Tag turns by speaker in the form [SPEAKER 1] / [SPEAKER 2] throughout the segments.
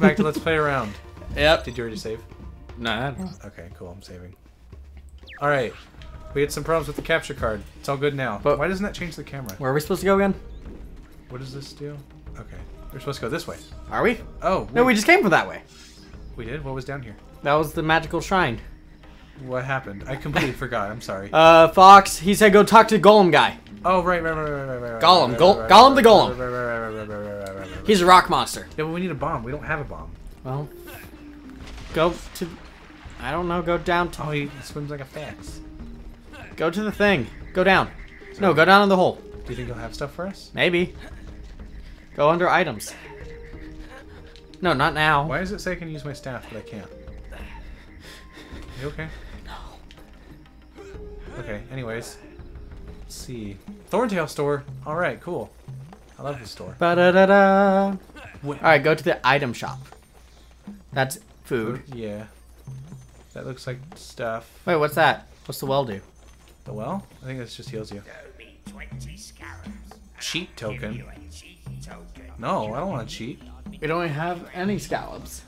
[SPEAKER 1] welcome back to Let's Play A Round.
[SPEAKER 2] Yep.
[SPEAKER 1] Did you already save?
[SPEAKER 2] Nah.
[SPEAKER 1] Okay, cool. I'm saving. All right. We had some problems with the capture card. It's all good now.
[SPEAKER 2] But-
[SPEAKER 1] Why doesn't that change the camera?
[SPEAKER 2] Where are we supposed to go again?
[SPEAKER 1] What does this do? Okay. We're supposed to go this way.
[SPEAKER 2] Are we?
[SPEAKER 1] Oh,
[SPEAKER 2] No, we just came from that way.
[SPEAKER 1] we did. What was down here?
[SPEAKER 2] That was the magical shrine.
[SPEAKER 1] What happened? I completely forgot. I'm sorry.
[SPEAKER 2] Uh, Fox, he said go talk to Golem guy.
[SPEAKER 1] oh, right, right, right, right, right, right, right.
[SPEAKER 2] Gollum,
[SPEAKER 1] right,
[SPEAKER 2] Gol-
[SPEAKER 1] right, right,
[SPEAKER 2] Gollum the
[SPEAKER 1] right,
[SPEAKER 2] Golem. He's a rock monster.
[SPEAKER 1] Yeah, but we need a bomb. We don't have a bomb.
[SPEAKER 2] Well, go to. I don't know. Go down to.
[SPEAKER 1] Oh, he swims like a fox.
[SPEAKER 2] Go to the thing. Go down. No, go down in the hole.
[SPEAKER 1] Do you think he'll have stuff for us?
[SPEAKER 2] Maybe. Go under items. No, not now.
[SPEAKER 1] Why does it say I can use my staff, but I can't? You okay? No. Okay, anyways. Let's see. Thorntail store. Alright, cool. I love this store.
[SPEAKER 2] Ba da da da. All right, go to the item shop. That's food.
[SPEAKER 1] Yeah. That looks like stuff.
[SPEAKER 2] Wait, what's that? What's the well do?
[SPEAKER 1] The well? I think this just heals you.
[SPEAKER 3] Owe me 20 scarabs. and
[SPEAKER 1] Cheat token.
[SPEAKER 3] you a cheeky token.
[SPEAKER 1] No, I don't want to cheat.
[SPEAKER 2] We don't have any scallops.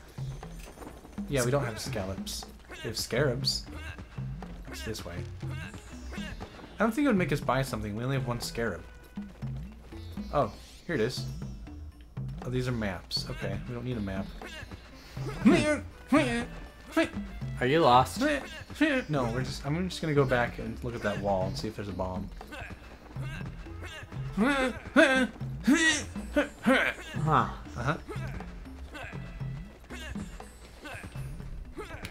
[SPEAKER 1] Yeah, we don't have scallops. We have scarabs. It's this way. I don't think it would make us buy something. We only have one scarab. Oh, here it is. Oh, these are maps. Okay, we don't need a map.
[SPEAKER 2] Are you lost?
[SPEAKER 1] No, we're just. I'm just gonna go back and look at that wall and see if there's a bomb.
[SPEAKER 2] Huh.
[SPEAKER 1] Uh huh.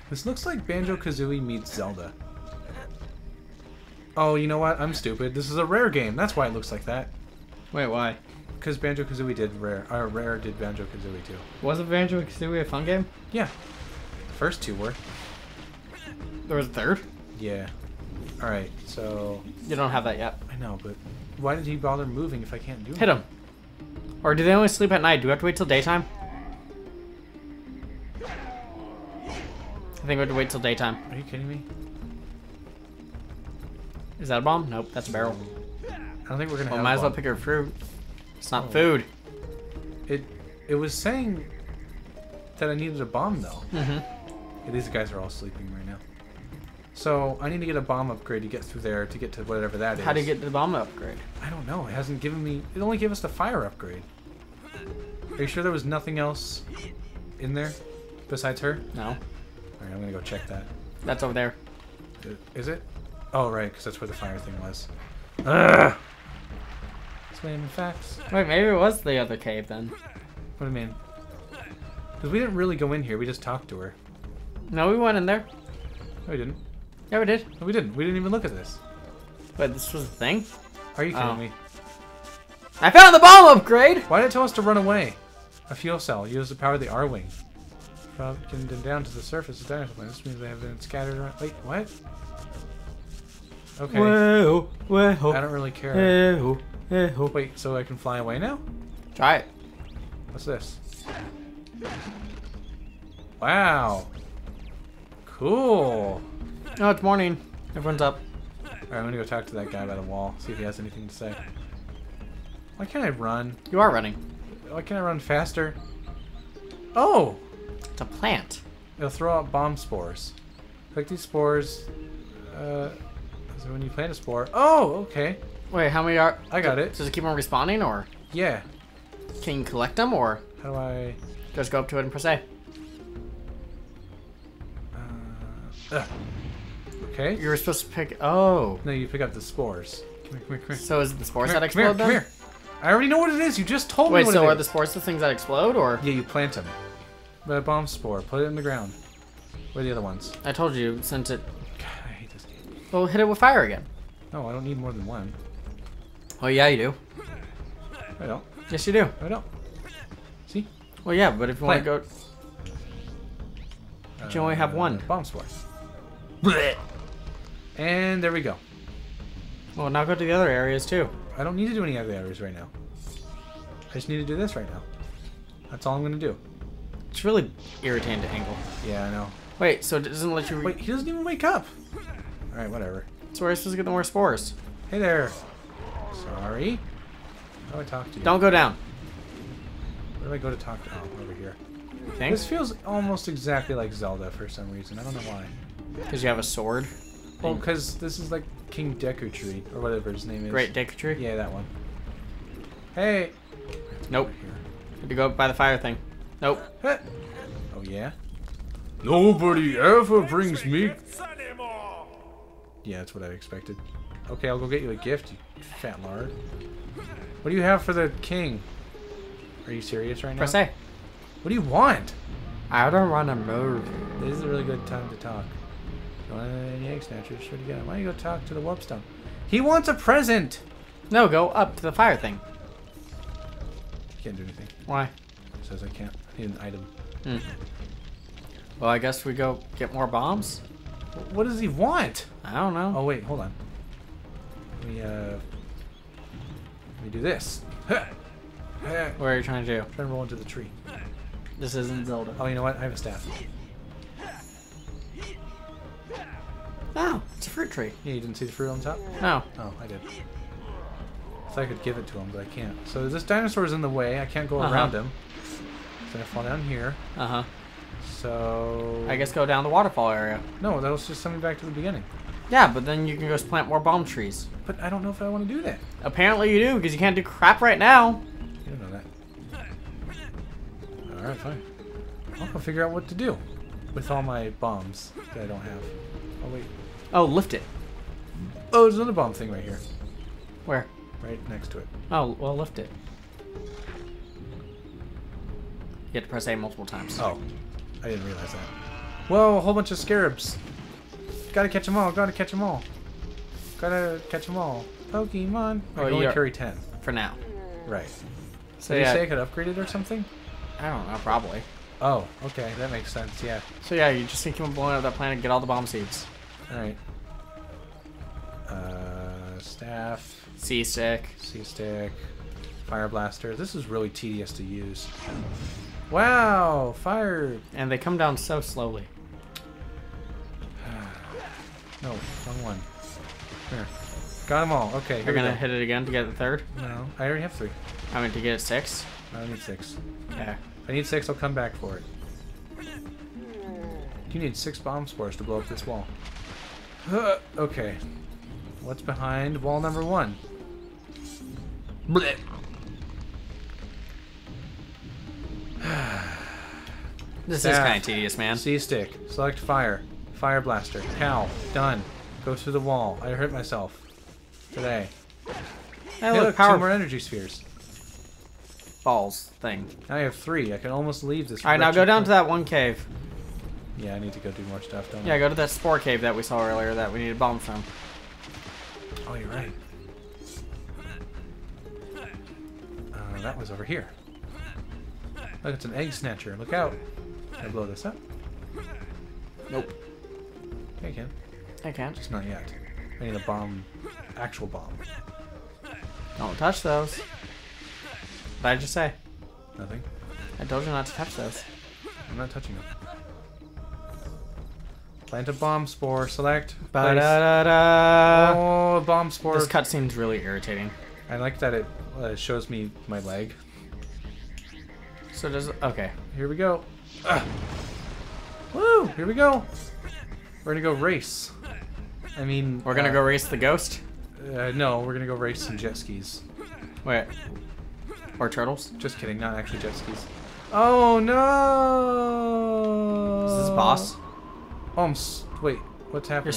[SPEAKER 1] This looks like Banjo Kazooie meets Zelda. Oh, you know what? I'm stupid. This is a rare game. That's why it looks like that.
[SPEAKER 2] Wait, why?
[SPEAKER 1] Because Banjo Kazooie did rare. Or rare did Banjo Kazooie too.
[SPEAKER 2] Wasn't Banjo Kazooie a fun game?
[SPEAKER 1] Yeah. The first two were.
[SPEAKER 2] There was a third.
[SPEAKER 1] Yeah. Alright, so.
[SPEAKER 2] You don't have that yet.
[SPEAKER 1] I know, but why did he bother moving if I can't do it?
[SPEAKER 2] Hit him. Or do they only sleep at night? Do we have to wait till daytime? I think we have to wait till daytime.
[SPEAKER 1] Are you kidding me?
[SPEAKER 2] Is that a bomb? Nope, that's a barrel.
[SPEAKER 1] I don't think we're gonna
[SPEAKER 2] Well,
[SPEAKER 1] have.
[SPEAKER 2] might as well pick our fruit. It's not
[SPEAKER 1] Oh.
[SPEAKER 2] food.
[SPEAKER 1] It. It was saying that I needed a bomb though.
[SPEAKER 2] Mm-hmm.
[SPEAKER 1] Yeah, these guys are all sleeping right now. So I need to get a bomb upgrade to get through there to get to whatever that is.
[SPEAKER 2] How do you get the bomb upgrade?
[SPEAKER 1] I don't know. It hasn't given me. It only gave us the fire upgrade. Are you sure there was nothing else in there besides her?
[SPEAKER 2] No,
[SPEAKER 1] All right, I'm gonna go check that.
[SPEAKER 2] that's over there.
[SPEAKER 1] Is it? Oh right, because that's where the fire thing was. Ugh. Explaining facts.
[SPEAKER 2] Wait, maybe it was the other cave then.
[SPEAKER 1] What do you mean? Because we didn't really go in here. We just talked to her.
[SPEAKER 2] No, we went in there.
[SPEAKER 1] No, we didn't.
[SPEAKER 2] Yeah, we did.
[SPEAKER 1] No, we didn't. We didn't even look at this.
[SPEAKER 2] But this was the thing.
[SPEAKER 1] Are you kidding
[SPEAKER 2] Oh.
[SPEAKER 1] me?
[SPEAKER 2] I found the bomb upgrade.
[SPEAKER 1] Why did it tell us to run away? A fuel cell. Use to power of the Arwing. Getting them down to the surface of dinosaur planet. This means they have been scattered around. Wait, what? Okay.
[SPEAKER 2] Whoa,
[SPEAKER 1] I don't really care.
[SPEAKER 2] whoa, whoa.
[SPEAKER 1] Wait, so I can fly away now?
[SPEAKER 2] Try it.
[SPEAKER 1] What's this? Wow. Cool.
[SPEAKER 2] Oh, it's morning. Everyone's up.
[SPEAKER 1] Alright, I'm gonna go talk to that guy by the wall, see if he has anything to say. Why can't I run?
[SPEAKER 2] You are running.
[SPEAKER 1] Why can't I run faster? Oh!
[SPEAKER 2] It's a plant.
[SPEAKER 1] It'll throw out bomb spores. Collect these spores. Uh, so when you plant a spore. Oh, okay.
[SPEAKER 2] Wait, how many are?
[SPEAKER 1] I got it.
[SPEAKER 2] Does it keep on respawning, or
[SPEAKER 1] Yeah.
[SPEAKER 2] can you collect them, or
[SPEAKER 1] How do I?
[SPEAKER 2] just go up to it and press A?
[SPEAKER 1] Uh, ugh. Okay.
[SPEAKER 2] You were supposed to pick. Oh,
[SPEAKER 1] No, you pick up the spores. Come here, come here, come here.
[SPEAKER 2] so is it the spores that
[SPEAKER 1] here,
[SPEAKER 2] explode
[SPEAKER 1] come here,
[SPEAKER 2] then?
[SPEAKER 1] come here. I already know what it is. You just told
[SPEAKER 2] Wait,
[SPEAKER 1] me what
[SPEAKER 2] so are
[SPEAKER 1] is.
[SPEAKER 2] the spores the things that explode, or
[SPEAKER 1] Yeah, you plant them. But a bomb spore. Put it in the ground. Where are the other ones?
[SPEAKER 2] I told you since it.
[SPEAKER 1] God, I hate this game.
[SPEAKER 2] Well, hit it with fire again.
[SPEAKER 1] No, I don't need more than one.
[SPEAKER 2] Oh yeah, you do.
[SPEAKER 1] I don't.
[SPEAKER 2] Yes, you do.
[SPEAKER 1] I don't. See?
[SPEAKER 2] Well, yeah, but if you want to go, But you only have one.
[SPEAKER 1] Bomb spore. And there we go.
[SPEAKER 2] well, now go to the other areas too.
[SPEAKER 1] I don't need to do any other areas right now. I just need to do this right now. That's all I'm gonna do.
[SPEAKER 2] It's really irritating to angle.
[SPEAKER 1] Yeah, I know.
[SPEAKER 2] Wait, so it doesn't let you. Re-
[SPEAKER 1] Wait, he doesn't even wake up. All right, whatever.
[SPEAKER 2] so where are you supposed to get the more spores?
[SPEAKER 1] Hey there. Sorry. How do I talk to you?
[SPEAKER 2] Don't go down.
[SPEAKER 1] Where do I go to talk to? Oh, over here.
[SPEAKER 2] You think?
[SPEAKER 1] This feels almost exactly like Zelda for some reason. I don't know why.
[SPEAKER 2] Because you have a sword.
[SPEAKER 1] Well, because this is like King Deku Tree, or whatever his name is.
[SPEAKER 2] Great Deku Tree.
[SPEAKER 1] Yeah, that one. Hey!
[SPEAKER 2] Nope.
[SPEAKER 1] Here.
[SPEAKER 2] Had to go by the fire thing. Nope.
[SPEAKER 1] Heh. Oh, yeah? Nobody ever brings me... Yeah, that's what I expected. Okay, I'll go get you a gift, you fat lard. What do you have for the king? Are you serious right now?
[SPEAKER 2] Press A.
[SPEAKER 1] What do you want?
[SPEAKER 2] I don't want to move.
[SPEAKER 1] This is a really good time to talk. You want any egg snatchers? What do you got? Why don't you go talk to the Warpstone? He wants a present!
[SPEAKER 2] No, go up to the fire thing.
[SPEAKER 1] Can't do anything.
[SPEAKER 2] Why?
[SPEAKER 1] It says I can't. I need an item.
[SPEAKER 2] Hmm. Well, I guess we go get more bombs.
[SPEAKER 1] What does he want?
[SPEAKER 2] I don't know.
[SPEAKER 1] Oh wait, hold on. We uh, we do this. Huh. Huh.
[SPEAKER 2] What are you trying to do?
[SPEAKER 1] Try and roll into the tree.
[SPEAKER 2] This isn't Zelda.
[SPEAKER 1] Oh, you know what? I have a staff.
[SPEAKER 2] Oh, it's a fruit tree.
[SPEAKER 1] Yeah, you didn't see the fruit on top?
[SPEAKER 2] No.
[SPEAKER 1] Oh, I did. I thought I could give it to him, but I can't. So this dinosaur's in the way. I can't go
[SPEAKER 2] Uh-huh.
[SPEAKER 1] around him. It's gonna fall down here.
[SPEAKER 2] Uh huh.
[SPEAKER 1] So
[SPEAKER 2] I guess go down the waterfall area.
[SPEAKER 1] no. That was just send me back to the beginning.
[SPEAKER 2] Yeah, but then you can just plant more bomb trees.
[SPEAKER 1] But I don't know if I want to do that.
[SPEAKER 2] Apparently you do, because you can't do crap right now.
[SPEAKER 1] You don't know that. All right, fine. I'll go figure out what to do with all my bombs that I don't have. Oh wait.
[SPEAKER 2] Oh, lift it.
[SPEAKER 1] Oh, there's another bomb thing right here,
[SPEAKER 2] Where?
[SPEAKER 1] right next to it.
[SPEAKER 2] Oh, well, lift it. You have to press A multiple times.
[SPEAKER 1] Oh, I didn't realize that. Whoa, a whole bunch of scarabs. Gotta catch them all. Gotta catch them all. Gotta catch them all. Pokemon. I
[SPEAKER 2] Oh,
[SPEAKER 1] can only
[SPEAKER 2] yeah.
[SPEAKER 1] carry ten.
[SPEAKER 2] For now.
[SPEAKER 1] Right.
[SPEAKER 2] So
[SPEAKER 1] Did you say I could upgrade it or something?
[SPEAKER 2] I don't know, probably.
[SPEAKER 1] Oh, okay, that makes sense. Yeah.
[SPEAKER 2] So yeah, you just think you want blowing up that planet and get all the bomb seeds.
[SPEAKER 1] All right. Uh, staff,
[SPEAKER 2] C stick.
[SPEAKER 1] C stick, fire blaster. This is really tedious to use. Wow, fire.
[SPEAKER 2] And they come down so slowly.
[SPEAKER 1] One. Got them all. Okay,
[SPEAKER 2] You're gonna
[SPEAKER 1] go.
[SPEAKER 2] hit it again to get the third?
[SPEAKER 1] No, I already have three.
[SPEAKER 2] I mean, to get it six?
[SPEAKER 1] I need six.
[SPEAKER 2] Okay.
[SPEAKER 1] If I need six, I'll come back for it. You need six bomb spores to blow up this wall. Okay. What's behind wall number one? Blech.
[SPEAKER 2] This is kind of tedious, man.
[SPEAKER 1] C stick. Select fire. Fire blaster. Cow. Done. Go through the wall. I hurt myself. Today.
[SPEAKER 2] Hey, look, power
[SPEAKER 1] two more energy spheres.
[SPEAKER 2] balls thing.
[SPEAKER 1] Now I have three. I can almost leave this.
[SPEAKER 2] All right, now go down to that one cave.
[SPEAKER 1] Yeah, I need to go do more stuff, don't
[SPEAKER 2] Yeah,
[SPEAKER 1] I?
[SPEAKER 2] go to that spore cave that we saw earlier that we need needed bombs from.
[SPEAKER 1] Oh, you're right. Uh, that was over here. Look, it's an egg snatcher. Look out. Can I blow this up?
[SPEAKER 2] Nope.
[SPEAKER 1] Yeah, I can.
[SPEAKER 2] I can't.
[SPEAKER 1] Just not yet. I need a bomb. Actual bomb.
[SPEAKER 2] Don't touch those. What did I just say?
[SPEAKER 1] Nothing.
[SPEAKER 2] I told you not to touch those.
[SPEAKER 1] I'm not touching them. Plant a bomb spore. Select. Place.
[SPEAKER 2] Ba-da-da-da.
[SPEAKER 1] Oh, bomb spore.
[SPEAKER 2] This cutscene's really irritating.
[SPEAKER 1] I like that it uh, shows me my leg.
[SPEAKER 2] So does okay.
[SPEAKER 1] Here we go. Ah. Woo! Here we go. We're gonna go race. I mean,
[SPEAKER 2] We're gonna
[SPEAKER 1] uh,
[SPEAKER 2] go race the ghost.
[SPEAKER 1] Uh, no, we're gonna go race some jet skis.
[SPEAKER 2] Wait. Or turtles.
[SPEAKER 1] Just kidding, not actually jet skis. Oh no!
[SPEAKER 2] Is this boss?
[SPEAKER 1] Oh, I'm s- wait. What's happening?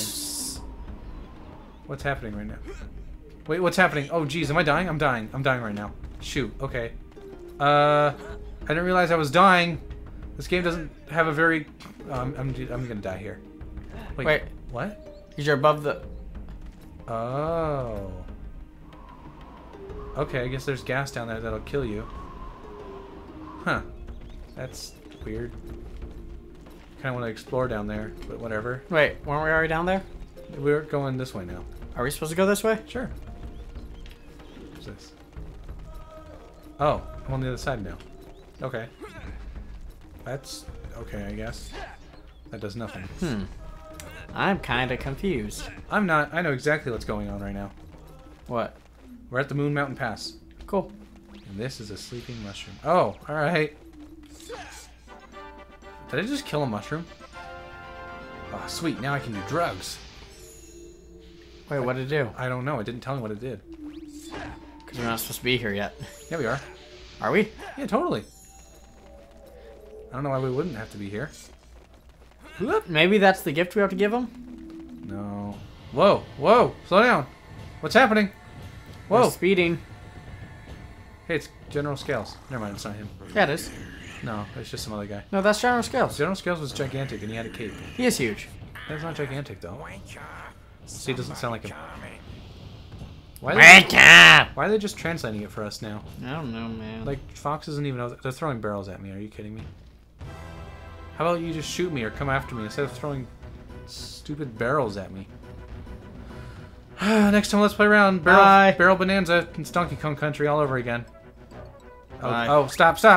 [SPEAKER 1] What's happening right now? Wait, what's happening? Oh, geez, am I dying? I'm dying. I'm dying right now. Shoot. Okay. Uh, I didn't realize I was dying. This game doesn't have a very. Um, I'm I'm gonna die here. Wait.
[SPEAKER 2] Wait.
[SPEAKER 1] What?
[SPEAKER 2] Because you're above the.
[SPEAKER 1] Oh. Okay, I guess there's gas down there that'll kill you. Huh. That's weird. Kind of want to explore down there, but whatever.
[SPEAKER 2] Wait, weren't we already down there?
[SPEAKER 1] We're going this way now.
[SPEAKER 2] Are we supposed to go this way?
[SPEAKER 1] Sure. What's this? Oh, I'm on the other side now. Okay. That's okay, I guess. That does nothing.
[SPEAKER 2] Hmm. I'm kind of confused.
[SPEAKER 1] I'm not. I know exactly what's going on right now.
[SPEAKER 2] What?
[SPEAKER 1] We're at the Moon Mountain Pass.
[SPEAKER 2] Cool.
[SPEAKER 1] And this is a sleeping mushroom. Oh, alright. Did I just kill a mushroom? Oh, sweet. Now I can do drugs.
[SPEAKER 2] Wait, what did it do?
[SPEAKER 1] I don't know. It didn't tell me what it did.
[SPEAKER 2] Because we're not supposed to be here yet.
[SPEAKER 1] Yeah, we are.
[SPEAKER 2] Are we?
[SPEAKER 1] Yeah, totally. I don't know why we wouldn't have to be here. Whoop.
[SPEAKER 2] Maybe that's the gift we have to give him?
[SPEAKER 1] No. Whoa, whoa, slow down. What's happening?
[SPEAKER 2] We're
[SPEAKER 1] Whoa.
[SPEAKER 2] speeding.
[SPEAKER 1] Hey, it's General Scales. Never mind, it's not him.
[SPEAKER 2] Yeah, it is.
[SPEAKER 1] No, it's just some other guy.
[SPEAKER 2] No, that's General Scales.
[SPEAKER 1] General Scales was gigantic and he had a cape.
[SPEAKER 2] He is huge.
[SPEAKER 1] That's not gigantic though. See, it doesn't sound like him. Why are, they, why are they just translating it for us now?
[SPEAKER 2] I don't know, man.
[SPEAKER 1] Like, Fox doesn't even know. They're throwing barrels at me. Are you kidding me? How about you just shoot me or come after me instead of throwing stupid barrels at me? Next time, let's play around barrel,
[SPEAKER 2] Bye.
[SPEAKER 1] barrel bonanza. It's Donkey Kong Country all over again. Oh, oh, stop, stop.